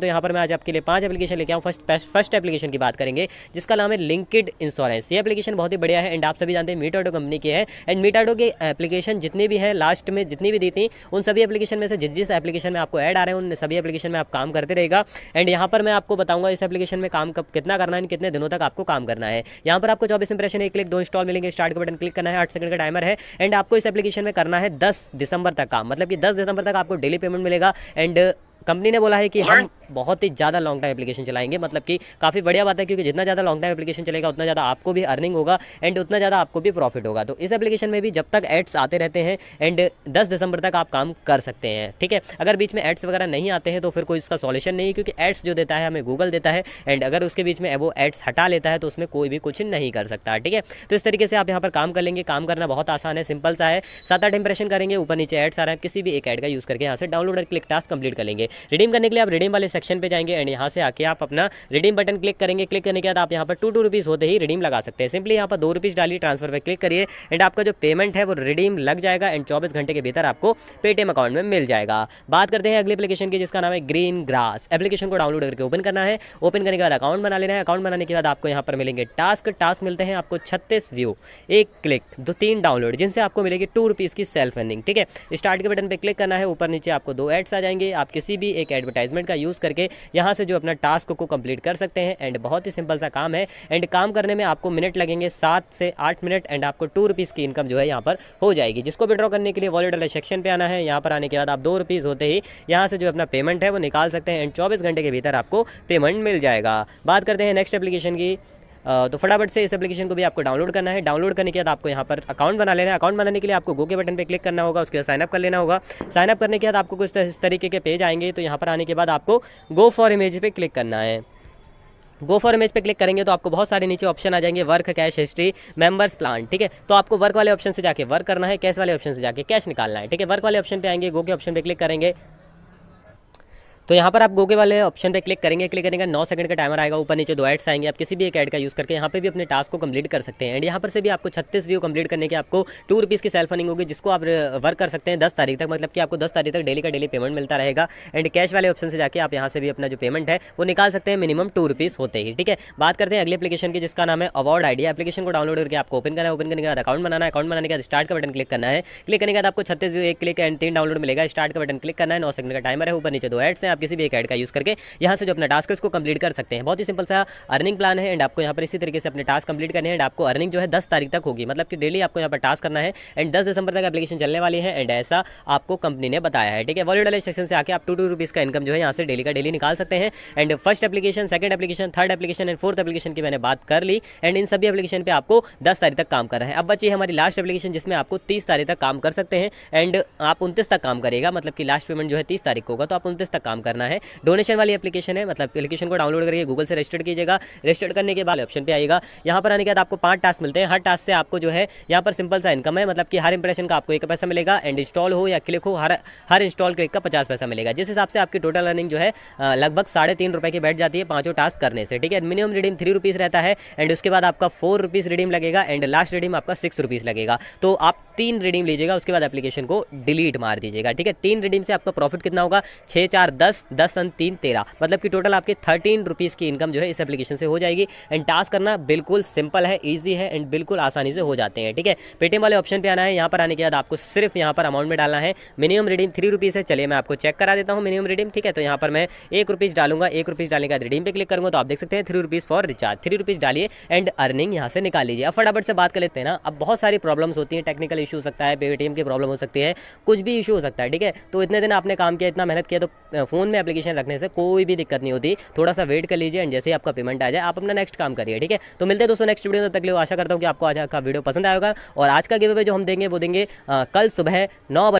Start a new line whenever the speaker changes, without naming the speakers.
तो यहाँ पर मैं आज आपके लिए पाँच एप्लीकेशन लेके आऊँ। फ़र्स्ट फ़र्स्ट एप्लीकेशन की बात करेंगे, जिसका नाम है लिंकड इंश्योरेंस ये एप्लीकेशन बहुत ही बढ़िया है एंड आप सभी जानते हैं मीटाडो कंपनी की है। एंड मीटाडो के एप्लीकेशन जितनी भी है लास्ट में जितनी भी दी थी, उन सभी एप्लीकेशन में से जिस जिस एप्लीकेशन में आपको ऐड आ रहे हैं, उन सभी एप्लीकेशन में आप काम करते रहेगा। एंड यहाँ पर मैं आपको बताऊँगा, इस एप्लीकेशन में काम कब, कितना करना है कितने दिनों तक आपको काम करना है। यहाँ पर आपको चौबीस इंप्रेशन एक क्लिक दो इंस्टॉल मिलेंगे स्टार्ट का बटन क्लिक करना है, आठ सेकंड का टाइमर है। एंड आपको इस एप्लीकेशन में करना है दस दिसंबर तक काम। मतलब कि दस दिसंबर तक आपको डेली पेमेंट मिलेगा। एंड कंपनी ने बोला है कि हम बहुत ही ज़्यादा लॉन्ग टाइम एप्लीकेशन चलाएँगे। मतलब कि काफ़ी बढ़िया बात है, क्योंकि जितना ज़्यादा लॉन्ग टाइम एप्लीकेशन चलेगा, उतना ज़्यादा आपको भी अर्निंग होगा एंड उतना ज़्यादा आपको भी प्रॉफिट होगा। तो इस एप्लीकेशन में भी जब तक एड्स आते रहते हैं एंड दस दिसंबर तक आप काम कर सकते हैं, ठीक है? अगर बीच में एड्स वगैरह नहीं आते हैं तो फिर कोई इसका सॉल्यूशन नहीं क्योंकि एड्स जो देता है, हमें गूगल देता है एंड अगर उसके बीच में वो एड्स हटा लेता है तो उसमें कोई भी कुछ नहीं कर सकता, ठीक है? तो इस तरीके से आप यहाँ पर काम कर लेंगे। काम करना बहुत आसान है सिंपल सा है। सात आठ इंप्रेशन करेंगे, ऊपर नीचे एड्स आ रहे हैं किसी भी एक एड का यूज़ करके यहाँ से डाउनलोड और क्लिक टास्क कंप्लीट कर लेंगे। रिडीम करने के लिए आप रिडीम वाले सेक्शन पे जाएँगे एंड यहाँ से आके आप अपना रिडीम बटन क्लिक करेंगे। क्लिक करने के बाद आप यहाँ पर टू टू रुपीज़ होते ही रिडीम लगा सकते हैं। सिंपली यहाँ पर दो रुपीज़ डालिए ट्रांसफ़र पर क्लिक करिए एंड आपका जो पेमेंट है वो रिडीम लग जाएगा एंड चौबीस घंटे के भीतर आपको पेटीएम अकाउंट में मिल जाएगा। बात करते हैं अगले एप्लीकेशन की जिसका नाम है ग्रीन ग्रास एप्लीकेशन को डाउनलोड करके ओपन करना है। ओपन करने के बाद अकाउंट बना लेना है। अकाउंट बनाने के बाद आपको यहाँ पर मिलेंगे टास्क टास्क मिलते हैं आपको छत्तीस व्यू एक क्लिक दो तीन डाउनलोड जिनसे आपको मिलेगी टू रुपीज़ की सेल्फ अर्निंग ठीक है? स्टार्ट के बटन पर क्लिक करना है। ऊपर नीचे आपको दो एड्स आ जाएँगे। आप किसी भी एक एडवर्टाइजमेंट का यूज़ करके यहाँ से जो अपना टास्क को कंप्लीट कर सकते हैं। एंड बहुत ही सिंपल सा काम है। एंड काम करने में आपको मिनट लगेंगे सात से आठ मिनट एंड आपको टू रुपीज़ की इनकम जो है यहाँ पर हो जाएगी। जिसको विड्रॉ करने के लिए वॉलेट वाले सेक्शन पर आना है, यहाँ पर आने के बाद आप दो रुपीज़ होते ही यहाँ से जो अपना पेमेंट है वो निकाल सकते हैं। एंड चौबीस घंटे के भीतर आपको पेमेंट मिल जाएगा। बात करते हैं नेक्स्ट एप्लीकेशन की। तो फटाफट से इस एप्लीकेशन को भी आपको डाउनलोड करना है। डाउनलोड करने के बाद आपको यहाँ पर अकाउंट बना लेना है। अकाउंट बनाने के लिए आपको गो के बटन पर क्लिक करना होगा, उसके बाद साइनअप कर लेना होगा। साइनअप करने के बाद आपको कुछ इस तरीके के पेज आएँगे तो यहाँ पर आने के बाद आपको गो फॉर इमेज पर क्लिक करना है। गो फॉर इमेज पे क्लिक करेंगे तो आपको बहुत सारे नीचे ऑप्शन आ जाएँगे work cash history members plan ठीक है? तो आपको वर्क वाले ऑप्शन से जाके वर्क करना है कैश वाले ऑप्शन से जाके कैश निकालना है, ठीक है? वर्क वाले ऑप्शन पे आएँगे गो के ऑप्शन पे क्लिक करेंगे। तो यहाँ पर आप गोगे वाले ऑप्शन पे क्लिक करेंगे क्लिक करेंगे, नौ सेकंड का टाइमर आएगा, ऊपर नीचे दो एड्स आएँगे, आप किसी भी एक ऐड का यूज़ करके यहाँ पे भी अपने टास्क को कंप्लीट कर सकते हैं। एंड यहाँ पर से भी आपको छत्तीस व्यू कंप्लीट करने के आपको टू रुपीज़ की सेल्फ अर्निंग होगी, जिसको आप वर्क कर सकते हैं दस तारीख तक मतलब कि आपको दस तारीख तक डेली का डेली पेमेंट मिलता रहेगा। एंड कैश वाले ऑप्शन से जाकर आप यहाँ से भी अपना जो पेमेंट है, वो निकाल सकते हैं मिनिमम टू रुपीज़ होते ही, ठीक है? बात करते हैं अगले एप्लीकेशन की, जिसका नाम है अवार्ड आइडिया एप्लीकेशन को डाउनलोड करके आपको ओपन करना है ओपन करने के बाद अकाउंट बनाना है अकाउंट बनाने के बाद स्टार्ट का बटन क्लिक करना है। क्लिक करने के बाद आपको छत्तीस व्यू एक क्लिक एंड तीन डाउनलोड मिलेगा स्टार्ट का बटन क्लिक करना है, नौ सेकंड का टाइमर है, ऊपर नीचे दो एड्स हैं, आप किसी भी एक एड का यूज़ करके यहाँ से जो अपना टास्क है उसको कंप्लीट कर सकते हैं। बहुत ही सिंपल सा अर्निंग प्लान है एंड आपको यहाँ पर इसी तरीके से अपने टास्क कंप्लीट करने हैं एंड आपको अर्निंग जो है दस तारीख तक होगी। मतलब कि डेली आपको यहाँ पर टास्क करना है एंड दस दिसंबर तक एप्लीकेशन चलने वाली है एंड ऐसा आपको कंपनी ने बताया है। ठीक है वॉलेट वाले सेक्शन से आके आप टू टू रुपीज़ का इनकम जो है यहाँ से डेली का डेली निकाल सकते हैं and first application second application third application and fourth application की मैंने बात कर ली एंड इन सभी एप्लीकेशन पे आपको दस तारीख तक काम कर करना है। अब बच्चे हमारी लास्ट एप्लीकेशन जिसमें आपको तीस तारीख तक काम कर सकते हैं एंड आप उनतीस तक काम करेगा मतलब कि लास्ट पेमेंट जो है तीस तारीख को होगा तो आप उनतीस तक काम करना है। डोनेशन वाली एप्लीकेशन है मतलब एप्लीकेशन को डाउनलोड करिए गूगल से रजिस्टर्ड कीजिएगा। रजिस्टर्ड करने के बाद ऑप्शन पर आएगा यहाँ पर आने के बाद आपको पाँच टास्क मिलते हैं। हर टास्क से आपको जो है, यहाँ पर सिंपल सा इनकम है मतलब कि हर इंप्रेशन का आपको एक पैसा मिलेगा एंड इंस्टॉल हो या क्लिक हो, हर हर इंस्टॉल क्लिक का पचास पैसा मिलेगा। जिस हिसाब से आपकी टोटल अर्निंग जो है लगभग साढ़े तीन रुपये की बैठ जाती है पाँचों टास्क करने से, ठीक है? मिनिमम रिडीम थ्री रुपीज़ रहता है एंड उसके बाद आपका फोर रुपीज़ रिडीम लगेगा एंड लास्ट रिडीम आपका सिक्स रुपीज़ लगेगा। तो आप तीन रिडीम लीजिएगा, उसके बाद एप्लीकेशन को डिलीट मार दीजिएगा, ठीक है? तीन रिडीम से आपका प्रॉफिट कितना होगा? छः, चार, दस दस दस सन तीन, तेरह। मतलब कि टोटल आपके थर्टीन रुपीज़ की इनकम जो है इस एप्लीकेशन से हो जाएगी। एंड टास्क करना बिल्कुल सिंपल है ईजी है एंड बिल्कुल आसानी से हो जाते हैं, ठीक है? पेटीएम वाले ऑप्शन पर आना है, यहाँ पर आने के बाद आपको सिर्फ़ यहाँ पर अमाउंट में डालना है। मिनिमम रिडीम थ्री रुपीज़ है। चलिए मैं आपको चेक करा देता हूँ मिनिमम रिडीम ठीक है? तो यहाँ पर मैं एक रुपीज़ डालूँगा, एक रुपीज़ डालने के बाद रिडीम पे क्लिक करूँगा तो आप देख सकते हैं three rupees for recharge three rupees डालिए एंड अर्निंग यहाँ से निकाल लीजिए। अब फटाफट से बात कर लेते हैं ना, अब बहुत सारी प्रॉब्लम्स होती हैं टेक्निकल इशू हो सकता है पेटीएम की प्रॉब्लम हो सकती है, कुछ भी इशू हो सकता है, ठीक है? तो इतने दिन आपने काम किया, इतना मेहनत किया तो फ़ोन में एप्लीकेशन रखने से कोई भी दिक्कत नहीं होती। थोड़ा सा वेट कर लीजिए एंड जैसे ही आपका पेमेंट आ जाए, आप अपना नेक्स्ट काम करिए, ठीक है? तो मिलते हैं दोस्तों नेक्स्ट वीडियो तक लिए आशा करता हूँ कि आपको आज का वीडियो पसंद आएगा और आज का गिवे जो हम देंगे, वो देंगे कल सुबह नौ